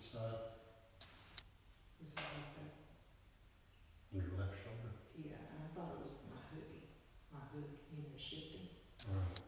It's not Is that your left shoulder. Yeah, I thought it was my hoodie, my hood, you know, shifting. All right.